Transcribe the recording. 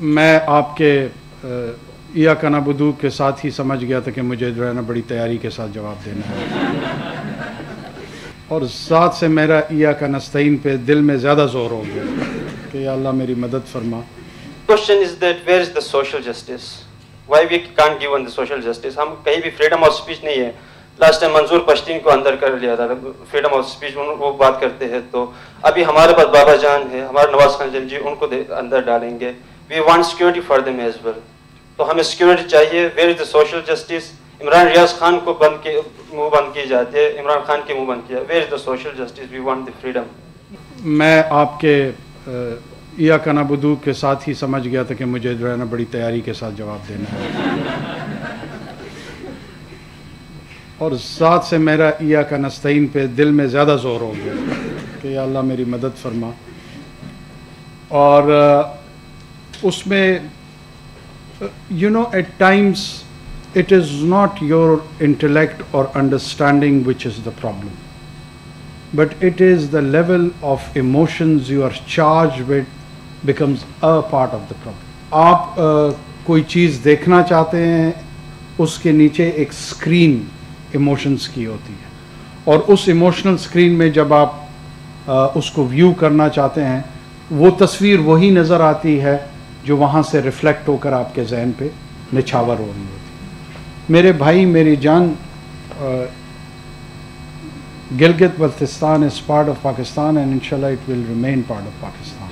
میں آپ کے یا کنا بدو کے ساتھ ہی سمجھ گیا تھا کہ مجھے جو ہے نا بڑی تیاری کے ساتھ جواب دینا ہے۔ اور ذات سے میرا یا کا نستعین پہ دل میں زیادہ زور ہو گیا کہ یا اللہ میری مدد فرما۔ Question is that where is the social justice? Why we can't give on the social justice? ہم کہیں بھی freedom of speech نہیں ہے۔ لاسٹ ٹائم منظور پشتین کو اندر کر لیا تھا فریڈم آف اسپیچ وہ بات کرتے ہیں تو ابھی ہمارے پاس بابا جان ہے، ہمارے نواز خان جی, جی ان کو اندر ڈالیں گے۔ We want security for them as well تو ہمیں سیکورٹی چاہیے. Where is the social justice Imran Riaz Khan کو بند کے منہ بند کی جاتی ہے. عمران خان کے منہ بند کیا. Where is the social justice we want the freedom میں آپ کے یا کنا بدو کے ساتھ ہی سمجھ گیا تھا کہ مجھے جو ہے نا بڑی تیاری کے ساتھ جواب دینا ہے۔ اور ذات سے میرا یا کا نستعین پہ دل میں زیادہ زور ہو گیا کہ یا اللہ میری مدد فرما۔ اور اس میں you know at times it is not your intellect or understanding which is the problem but it is the level of emotions you are charge what becomes a part of the problem آپ کوئی چیز دیکھنا چاہتے ہیں، اس کے نیچے ایک screen emotions کی ہوتی ہے۔ اور اس ایموشنل اسکرین میں جب آپ اس کو ویو کرنا چاہتے ہیں، وہ تصویر وہی نظر آتی ہے جو وہاں سے ریفلیکٹ ہو کر آپ کے ذہن پہ نچھاور ہو رہی ہوتی۔ میرے بھائی، میری جان Gilgit Baltistan is part of Pakistan and ان شاء اللہ it will remain part of Pakistan